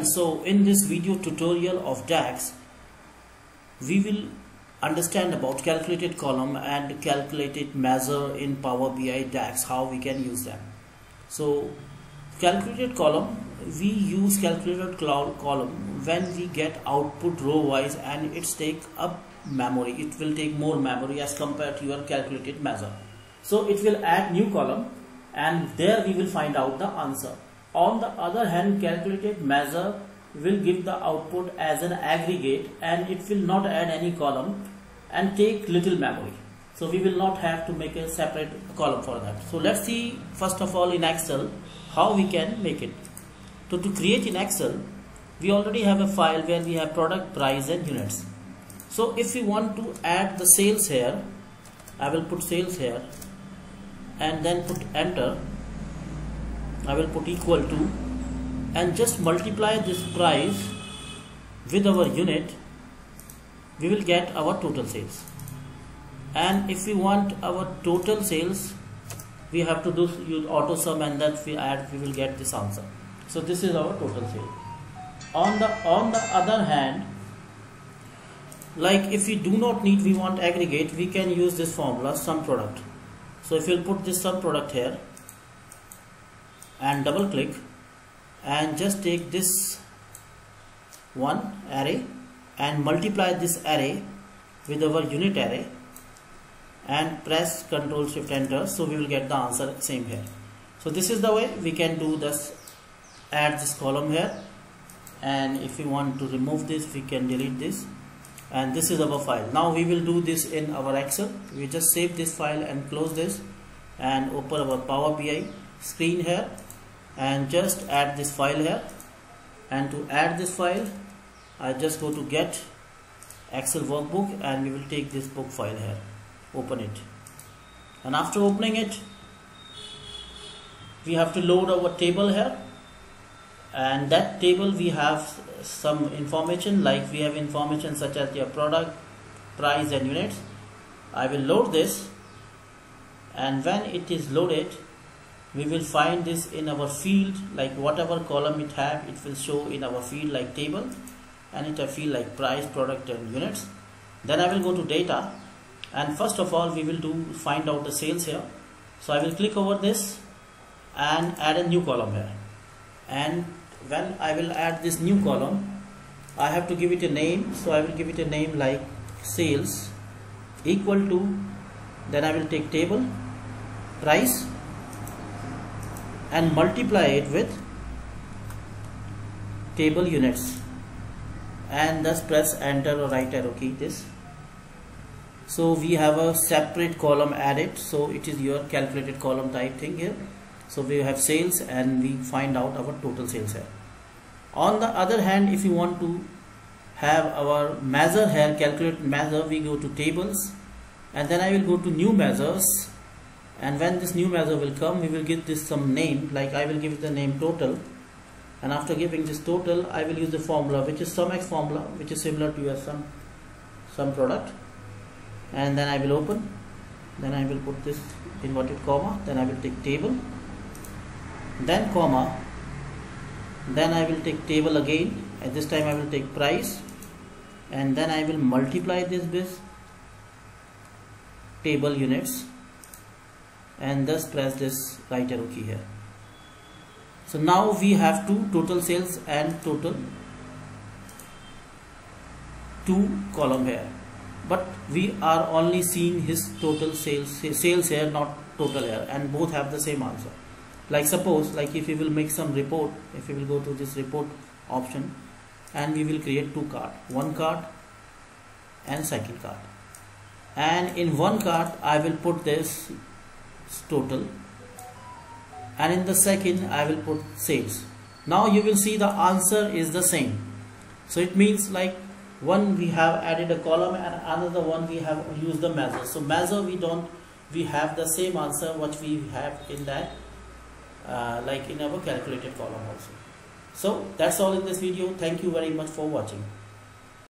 Friends, so in this video tutorial of DAX, we will understand about calculated column and calculated measure in Power BI DAX, how we can use them. So calculated column, we use calculated column when we get output row wise and it's take up memory. It will take more memory as compared to your calculated measure. So it will add new column and there we will find out the answer. On the other hand, calculated measure will give the output as an aggregate and it will not add any column and take little memory. So we will not have to make a separate column for that. So let's see first of all in Excel how we can make it. So to create in Excel, we already have a file where we have product, price and units. So if we want to add the sales here, I will put sales here and then put enter I will put equal to and just multiply this price with our unit we will get our total sales. And if we want our total sales we have to do use auto sum and then we add we will get this answer. So this is our total sale. On the on the other hand like if we do not need we want aggregate we can use this formula sum product. So if you'll put this sum product here and double click and just take this one array and multiply this array with our unit array and press ctrl shift enter. So we will get the answer same here. So this is the way we can do this add this column here. And if we want to remove this we can delete this. And this is our file. Now we will do this in our excel. We just save this file and close this and open our power bi screen here and just add this file here. And to add this file I just go to get Excel workbook and we will take this book file here. Open it. And after opening it we have to load our table here. And that table we have some information like we have information such as your product price and units. I will load this. And when it is loaded we will find this in our field like whatever column it have it will show in our field like table and it a field like price product and units. Then I will go to data and first of all we will do find out the sales here. So I will click over this and add a new column here. And when I will add this new column I have to give it a name. So I will give it a name like sales equal to then I will take table price and multiply it with table units. And thus press enter or right arrow key this. So we have a separate column added. So it is your calculated column type thing here. So we have sales and we find out our total sales here. On the other hand if you want to have our measure here calculate measure we go to tables. And then I will go to new measures and when this new measure will come we will give this some name like I will give it the name total. And after giving this total I will use the formula which is sum x formula which is similar to your sum sum product. And then I will open. Then I will put this inverted comma. Then I will take table. Then comma. Then I will take table again. At this time I will take price. And then I will multiply this with table units and thus press this right arrow key here. So now we have two total sales and total two column here. But we are only seeing his total sales sales here not total here and both have the same answer. Like suppose like if we will make some report if we will go to this report option and we will create two card one card and second card. And in one card I will put this total. And in the second I will put sales. Now you will see the answer is the same. So it means like one we have added a column and another one we have used the measure. So measure we don't we have the same answer what we have in that uh, like in our calculated column also. So that's all in this video. Thank you very much for watching